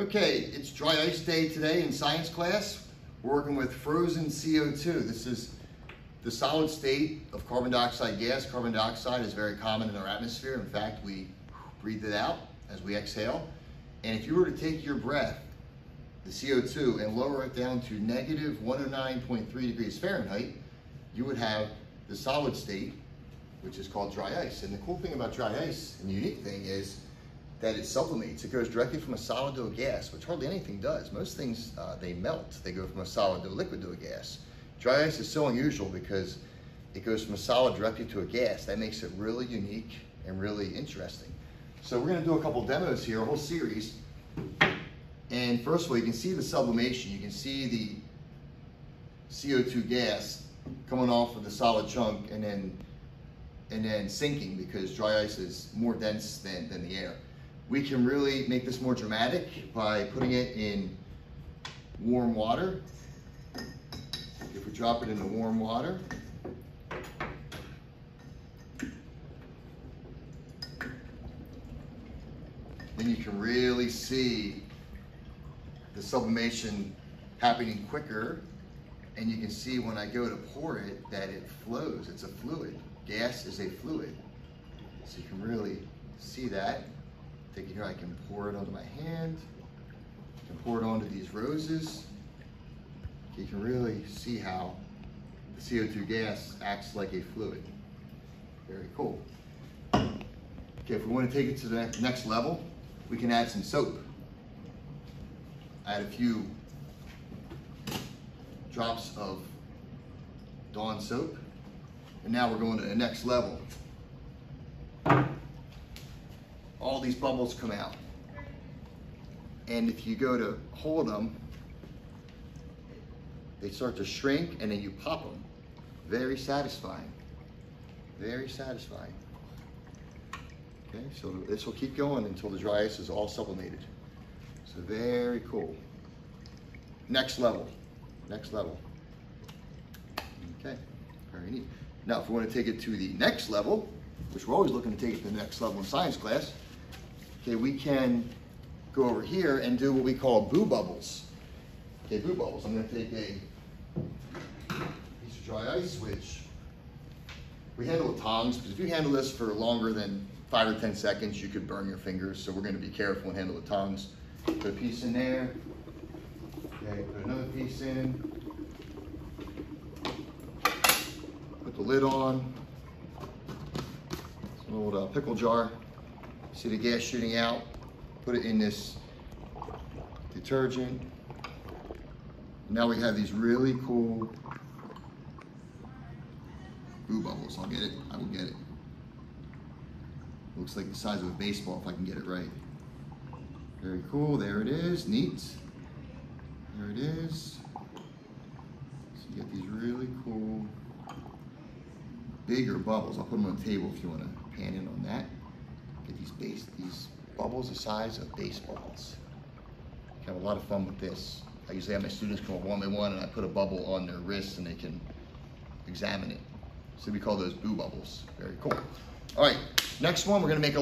Okay, it's dry ice day today in science class. We're working with frozen CO2. This is the solid state of carbon dioxide gas. Carbon dioxide is very common in our atmosphere. In fact, we breathe it out as we exhale. And if you were to take your breath, the CO2, and lower it down to negative 109.3 degrees Fahrenheit, you would have the solid state, which is called dry ice. And the cool thing about dry ice, and the unique thing is, that it sublimates. It goes directly from a solid to a gas, which hardly anything does. Most things, uh, they melt. They go from a solid to a liquid to a gas. Dry ice is so unusual because it goes from a solid directly to a gas. That makes it really unique and really interesting. So we're gonna do a couple demos here, a whole series. And first of all, you can see the sublimation. You can see the CO2 gas coming off of the solid chunk and then and then sinking because dry ice is more dense than, than the air. We can really make this more dramatic by putting it in warm water. If we drop it into warm water, then you can really see the sublimation happening quicker and you can see when I go to pour it that it flows. It's a fluid. Gas is a fluid. So you can really see that. It here, I can pour it onto my hand. I can pour it onto these roses. You can really see how the CO2 gas acts like a fluid. Very cool. Okay, if we want to take it to the next level, we can add some soap. Add a few drops of Dawn soap. And now we're going to the next level all these bubbles come out. And if you go to hold them, they start to shrink and then you pop them. Very satisfying. Very satisfying. Okay, so this will keep going until the dry ice is all sublimated. So very cool. Next level. Next level. Okay, very neat. Now, if we want to take it to the next level, which we're always looking to take it to the next level in science class, okay, we can go over here and do what we call boo bubbles. Okay, boo bubbles. I'm going to take a piece of dry ice, which we handle with tongs, because if you handle this for longer than five or 10 seconds, you could burn your fingers, so we're going to be careful and handle the tongs. Put a piece in there. Okay, put another piece in. Put the lid on. It's An old uh, pickle jar. See the gas shooting out? Put it in this detergent. Now we have these really cool boo bubbles. I'll get it. I will get it. Looks like the size of a baseball if I can get it right. Very cool. There it is. Neat. There it is. So you get these really cool bigger bubbles. I'll put them on the table if you want to pan in on that. These base, these bubbles the size of baseballs. Have a lot of fun with this. I usually have my students come one by one and I put a bubble on their wrist and they can examine it. So we call those boo bubbles. Very cool. All right, next one, we're gonna make a